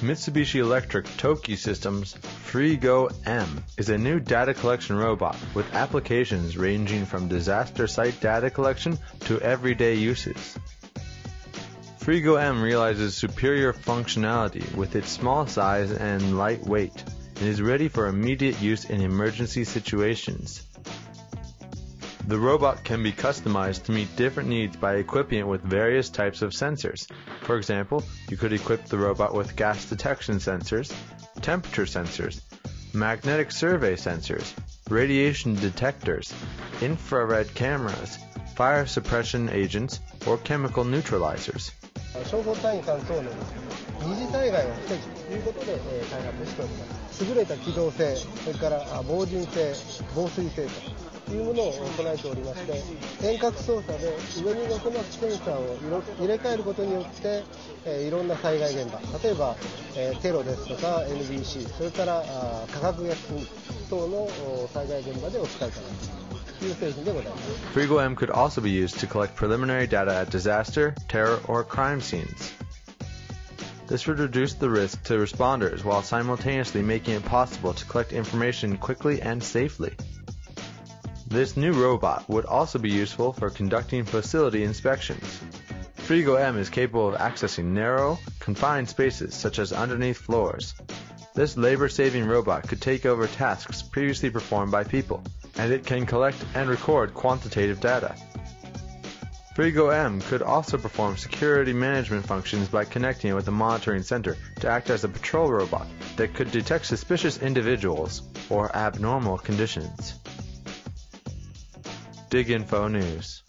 Mitsubishi Electric TOKKI Systems FreeGo M is a new data collection robot with applications ranging from disaster site data collection to everyday uses. FRIGO-M realizes superior functionality with its small size and light weight and is ready for immediate use in emergency situations. The robot can be customized to meet different needs by equipping it with various types of sensors. For example, you could equip the robot with gas detection sensors, temperature sensors, magnetic survey sensors, radiation detectors, infrared cameras, fire suppression agents, or chemical neutralizers. 消防隊員さん等の二次災害を防ぐということで、えー開発しております優れた機動性それからあ防塵性防水性と いうものを行えておりまして遠隔操作で上に6マスセンサーを入れ替えることによって、えいろんな災害現場例えば、えテロですとか could also be used to collect preliminary data at disaster, terror, or crime scenes. This would reduce the risk to responders while simultaneously making it possible to collect information quickly and safely. This new robot would also be useful for conducting facility inspections. FRIGO-M is capable of accessing narrow, confined spaces such as underneath floors. This labor-saving robot could take over tasks previously performed by people, and it can collect and record quantitative data. FRIGO-M could also perform security management functions by connecting it with a monitoring center to act as a patrol robot that could detect suspicious individuals or abnormal conditions. DigInfo News